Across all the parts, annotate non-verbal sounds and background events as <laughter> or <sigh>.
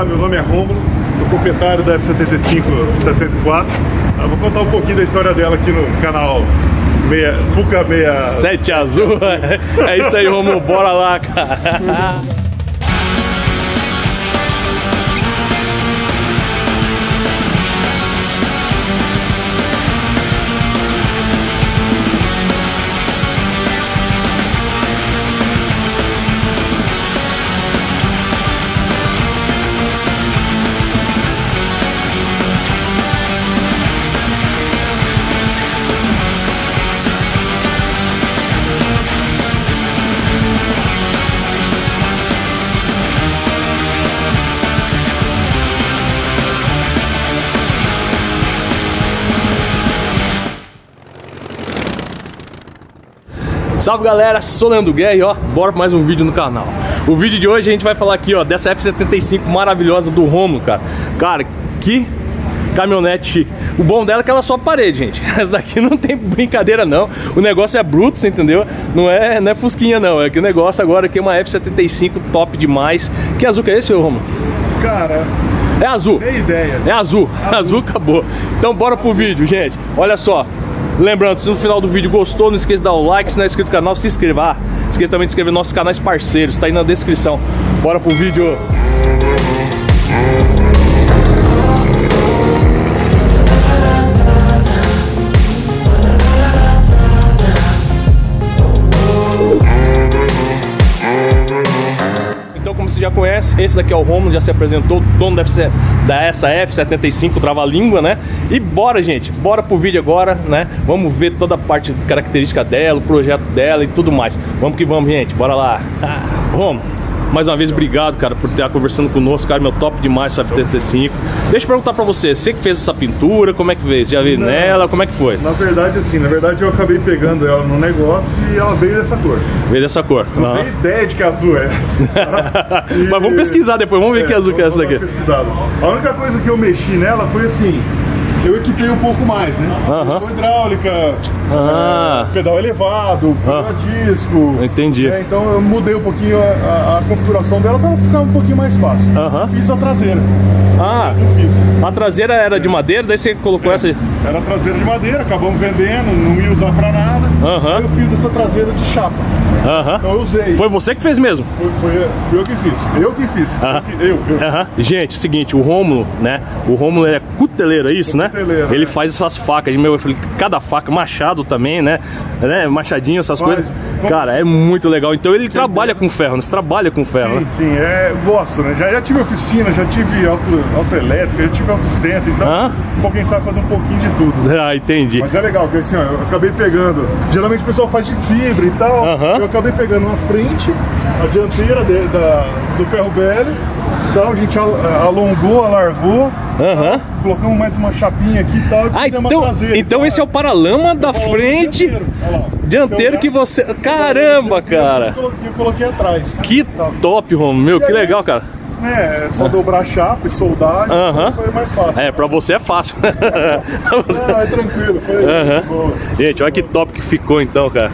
Dia, meu nome é Rômulo, sou proprietário da F75 74. Eu vou contar um pouquinho da história dela aqui no canal meia, Fuca 6. Sete azul. <laughs> É isso aí, Rômulo, bora lá, <laughs> cara. Salve galera, sou o Leandro Guerra e ó, bora pra mais um vídeo no canal. O vídeo de hoje a gente vai falar aqui ó, dessa F75 maravilhosa do Romulo, cara. Cara, que caminhonete chique. O bom dela é que ela só parede, gente. <laughs> Essa daqui não tem brincadeira não. O negócio é bruto, você entendeu? Não é, não é fusquinha não, é que o negócio agora aqui é uma F75 top demais. Que azul que é esse, Romulo? Cara, É azul. tem ideia. É azul. <laughs> azul, acabou. Então bora pro vídeo, gente. Olha só. Lembrando, se no final do vídeo gostou, não esqueça de dar o like, se não é inscrito no canal, se inscrever. Ah, esqueça também de inscrever nos nossos canais parceiros, tá aí na descrição. Bora pro vídeo. Já conhece, esse daqui é o Romulo, já se apresentou, dono da, FC, da SF75, trava-língua, né? E bora, gente, bora pro vídeo agora, né? Vamos ver toda a parte característica dela, o projeto dela e tudo mais. Vamos que vamos, gente, bora lá. <laughs> Romulo, mais uma vez, obrigado, cara, por estar conversando conosco, cara, meu top demais sua F75. Deixa eu perguntar pra você, você que fez essa pintura, como é que fez? Já veio Não. nela, como é que foi? Na verdade, assim, na verdade eu acabei pegando ela no negócio e ela veio dessa cor. Veio dessa cor. Não Aham. tenho ideia de que azul é. E- <laughs> Mas vamos pesquisar depois, vamos ver que azul que é essa daqui. uma pesquisada. A única coisa que eu mexi nela foi assim, eu equipei um pouco mais, né? Aham. Sou hidráulica, Ah. é, pedal elevado, freio Ah. a disco. Entendi. É, então eu mudei um pouquinho a, a- a configuração dela para ficar um pouquinho mais fácil. Aham. Fiz a traseira. Ah, Eu fiz. a traseira era de madeira, daí você colocou essa. Era a traseira de madeira, acabamos vendendo, não ia usar pra nada. Aí eu fiz essa traseira de chapa. Aham. Então eu usei. Foi você que fez mesmo? Foi, foi- fui eu que fiz. Eu que fiz. Eu, eu. Gente, seguinte, o Rômulo, né? O Rômulo é cuteleiro, é isso, né? Ele é. faz essas facas, meu, eu falei, cada faca, machado também, né? né? Machadinho, essas Faz. coisas. Cara, é muito legal. Então ele trabalha com ferro, né? Você trabalha com ferro, Sim, né? sim, é, gosto, né? Já, já tive oficina, já tive auto, autoelétrica, já tive autocentro, então Hã? um pouquinho a gente sabe fazer um pouquinho de tudo. <laughs> Ah, entendi. Mas é legal, porque assim, ó, eu acabei pegando. Geralmente o pessoal faz de fibra e tal. Aham. Eu acabei pegando na frente, a dianteira de- da, do ferro velho. Então a gente al- alongou, alargou, Aham. colocamos mais uma chapinha aqui e tal. E Ah, então, traseira. então esse é o paralama da frente dianteiro, dianteiro que você. Caramba, cara! Eu coloquei, eu coloquei atrás. Que Tá. top, Romulo. Meu, que legal, cara. É, é só dobrar a chapa e soldar, então Aham. foi mais fácil. É, pra você é fácil. <laughs> Ah, é tranquilo, foi boa. Gente, olha que top que ficou então, cara.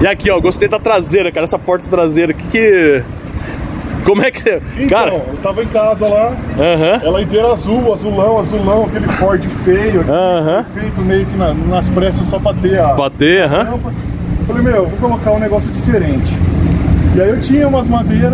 E aqui, ó, gostei da traseira, cara, essa porta traseira. Que que. Como é que. Então, Cara. eu tava em casa lá, Aham. ela inteira azul, azulão, azulão, aquele Ford feio Aham. feito meio que na- nas pressas só pra ter a Bater, aham. tampa. Falei, meu, vou colocar um negócio diferente. E aí eu tinha umas madeiras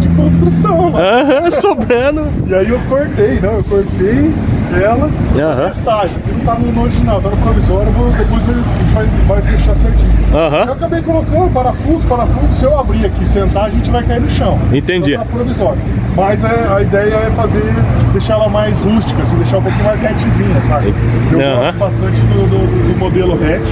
de construção lá. Aham, <laughs> sobrando. E aí eu cortei, não, eu cortei ela, Aham. testagem, porque não tá no original, tá no provisório, eu vou, depois gente vai, vai fechar certinho. Eu Aham. acabei colocando parafuso, parafuso, se eu abrir aqui e sentar, a gente vai cair no chão. Entendi. Então tá provisório. Mas é, a ideia é fazer, deixar ela mais rústica, assim, deixar um pouquinho mais retezinha, sabe? Eu Aham. gosto bastante do, do- do modelo hatch,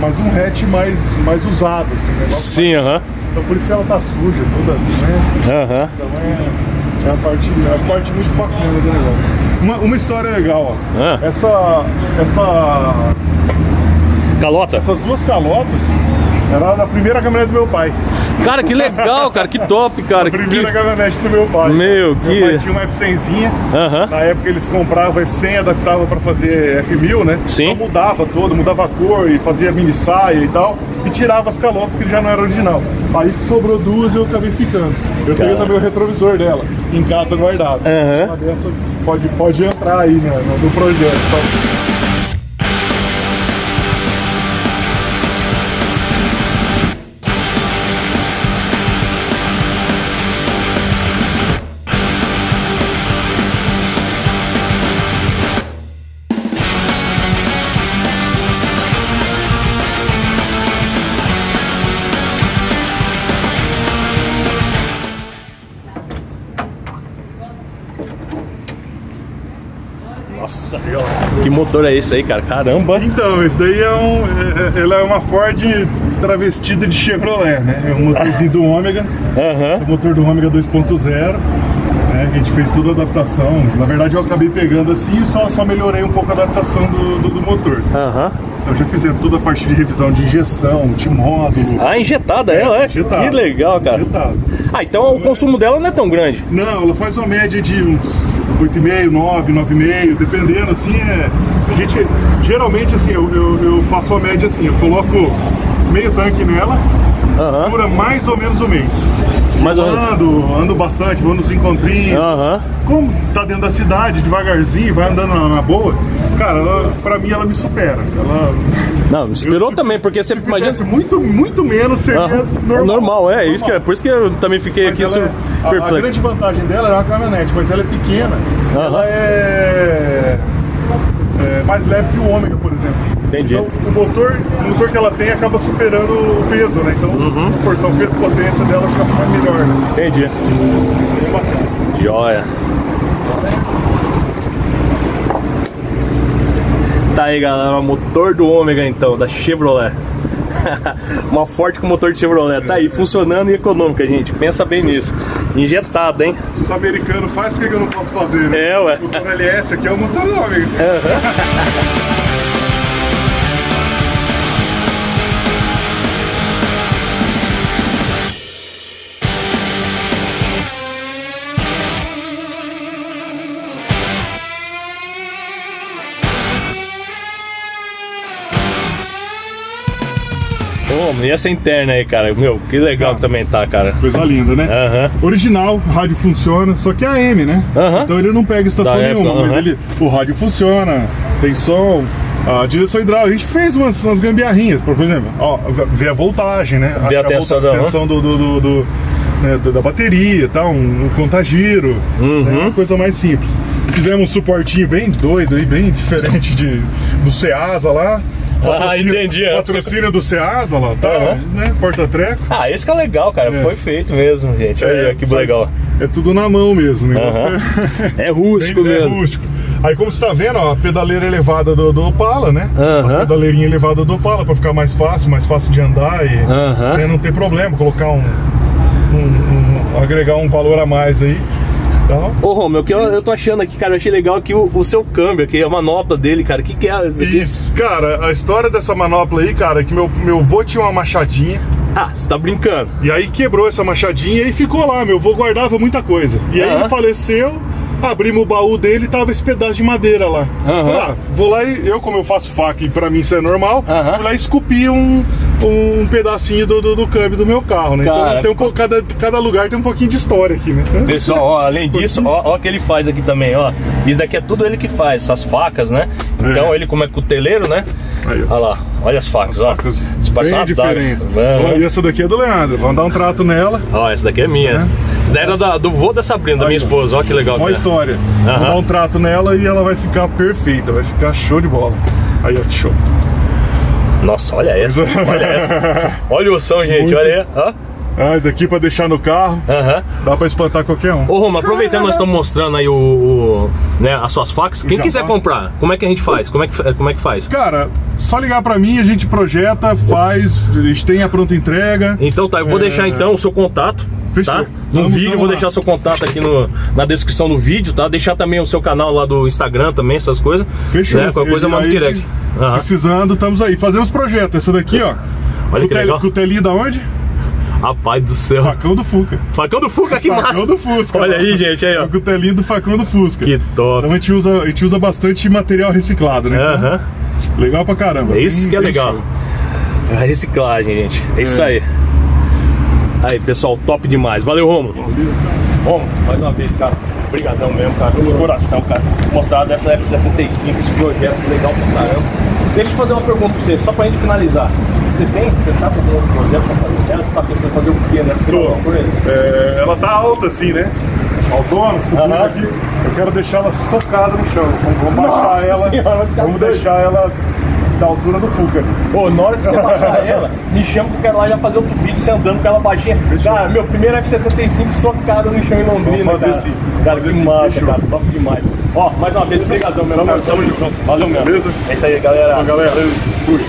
mas um hatch mais, mais usado, assim, né? Sim, aham. Então por isso que ela tá suja toda, né? Aham. Então é, é, a parte, é a parte muito bacana do negócio. Uma, uma história legal, ó. Ah. Essa, essa, Calota. essas duas calotas era da primeira caminhonete do meu pai. Cara, que legal, cara, que top, <laughs> cara. A primeira que... caminhonete do meu pai. Meu, Meu que- pai tinha uma F100zinha. Aham. Na época eles compravam F100 e adaptavam pra fazer F1000, né? Sim. Então mudava todo, mudava a cor e fazia mini saia e tal. E tirava as calotas que já não era original. Aí sobrou duas e eu acabei ficando. Eu tenho também o retrovisor dela, em casa guardado. Aham. Uma dessa pode, pode entrar aí né, no, no projeto. Tá? Que motor é esse aí, cara? Caramba. Então, esse daí é um. É, é- ela é uma Ford travestida de Chevrolet, né? É um motorzinho do Ômega. Aham. Esse é o motor do Ômega 2.0. Né? A gente fez toda a adaptação. Na verdade, eu acabei pegando assim e só, só melhorei um pouco a adaptação do, do, do motor. Aham. Então já fizemos toda a parte de revisão de injeção, de módulo. Ah, injetada ela, é? injetada. Que legal, cara. Injetado. Ah, então o consumo dela não é tão grande. Não, ela faz uma média de uns 8,5, 9, 9,5, dependendo, assim, é... A gente, geralmente, assim, eu, eu, eu faço uma média assim, eu coloco meio tanque nela, Aham. dura mais ou menos um mês. Mais ou menos. Ando, ando bastante, vou nos encontrinhos. Como tá dentro da cidade, devagarzinho, vai andando na, na boa, cara, ela, pra mim ela me supera. Ela... Não, esperou se- também, porque você Se imagina. fizesse muito, muito menos, seria Aham. normal. Normal, é, Isso que é. Por isso que eu também fiquei Mas aqui é- a, a grande vantagem dela é uma caminhonete, mas ela é pequena. Ela é, é mais leve que o Ômega, por exemplo. Entendi. Então o motor, o motor que ela tem acaba superando o peso, né? Então Uhum. a porção peso-potência dela fica melhor, né? Entendi. Bem bacana. Joia. Tá aí, galera, o motor do Ômega então, da Chevrolet. <laughs> Uma forte com motor de Chevrolet. Tá aí, funcionando e econômica, gente. Pensa bem nisso. Injetado, hein? Se os americanos fazem, por que eu não posso fazer? Né? É, ué. O motor LS aqui é o motor do Ômega. <laughs> Ô, e essa interna aí, cara? Meu, que legal que também tá, cara. Coisa linda, né? Aham. Original, o rádio funciona, só que é AM, né? Aham. Então ele não pega estação Da nenhuma, época, mas aham. ele, o rádio funciona, tem som, a direção hidráulica. A gente fez umas, umas gambiarrinhas, por exemplo, ó, ver a voltagem, né? Ver a tensão volta- da- tensão do, do, do- do- né, da bateria e tal, um, um contagiro, Uhum. né, uma coisa mais simples. Fizemos um suportinho bem doido aí, bem diferente de, do Ceasa lá. Ah, entendi, é. Patrocínio do Ceasa lá, tá? Aham. Né? Porta-treco. Ah, esse que é legal, cara. É. Foi feito mesmo, gente. Olha que faz- legal. É tudo na mão mesmo, o negócio Aham. é- <laughs> É rústico <laughs> Bem- é mesmo. rústico. Aí como você tá vendo, ó, a pedaleira elevada do, do Opala, né? Aham. A pedaleirinha elevada do Opala pra ficar mais fácil, mais fácil de andar e né, não ter problema, colocar um, um- um- agregar um valor a mais aí. Então, Ô, Romeu, o que eu, eu tô achando aqui, cara, eu achei legal aqui o, o seu câmbio aqui, a manopla dele, cara. O que, que é isso aqui? isso. Cara, a história dessa manopla aí, cara, é que meu, meu vô tinha uma machadinha Ah, você tá brincando. e aí quebrou essa machadinha e ficou lá. Meu vô guardava muita coisa. E aí ele faleceu, abrimos o baú dele e tava esse pedaço de madeira lá. Falei, ah, vou lá e eu, como eu faço faca e pra mim isso é normal, Aham. fui lá e esculpi um, um pedacinho do, do, do câmbio do meu carro, né? Cara, então tem um pouco, cada, cada lugar tem um pouquinho de história aqui, né? Pessoal, ó, além disso, ó, ó o que ele faz aqui também, ó. Isso daqui é tudo ele que faz, essas facas, né? Então É. ele, como é cuteleiro, né? Aí, ó. Olha lá, olha as facas, ó. Facas Esse parece bem diferentes. Ó, E essa daqui é do Leandro. Vamos dar um trato nela. Ó, essa daqui é minha. Essa daí era da- do vô da Sabrina, da minha ó. esposa, ó que legal. Uma que é. história. Aham. Vou dar um trato nela e ela vai ficar perfeita, vai ficar show de bola. Aí, ó, show. Nossa, olha essa, olha essa. Olha o som, gente, Muito. olha aí. ó. Ah, isso aqui pra deixar no carro, Aham. dá pra espantar qualquer um. Ô, Roma, aproveitando nós estamos mostrando aí o, o- né, as suas facas, quem Já quiser tá. comprar, como é que a gente faz? Como é que, como é que faz? Cara, só ligar pra mim, a gente projeta, faz, a gente tem a pronta entrega. Então tá, eu vou deixar então o seu contato, Fechou. tá? No Vamos- vídeo, vamos vou deixar seu contato aqui no, na descrição do vídeo, tá? Deixar também o seu canal lá do Instagram também, essas coisas. Fechou. Né? Qualquer coisa manda aí, direct. Aham. Precisando, estamos aí. Fazemos projeto. Essa daqui, ó. Olha que Cutel- legal. Cutelinho da onde? Rapaz do céu. Facão do Fuca. Facão do Fuca, que Facão massa. do Fusca. Olha aí, gente, aí, ó. O cutelinho do facão do Fusca. Que top. Então a gente usa, a gente usa bastante material reciclado, né? Então, Aham. legal pra caramba. É isso Hum, que é legal. show. A reciclagem, gente. É isso É. aí. Aí, pessoal, top demais. Valeu, Romulo. Romulo, mais uma vez, cara. Obrigadão mesmo, cara. Do coração, cara. Mostrar dessa F75, esse projeto legal pra caramba. Deixa eu fazer uma pergunta pra você, só pra gente finalizar. Você tem, você tá com algum projeto pra fazer ela? Você tá pensando em fazer o quê nessa Tô. por ele? É, ela tá alta assim, né? Autona, subindo Aham. aqui. Eu quero deixar ela socada no chão. Vamos, vamos Nossa baixar ela. Senhora, vamos doido. deixar ela da altura do Fuca. ali. Ô, na hora que você baixar <laughs> ela, me chama que eu quero lá já fazer outro vídeo você andando com ela baixinha. Cara, meu primeiro F75 socado no chão em Londrina. Vamos fazer cara. sim. Cara, Fazer que sim, massa, fechou. cara. Top demais. Ó, mais uma vez, obrigadão, meu Tamo- cara. tamo junto. Valeu mesmo. Beleza? É isso aí, galera. Galera, fui.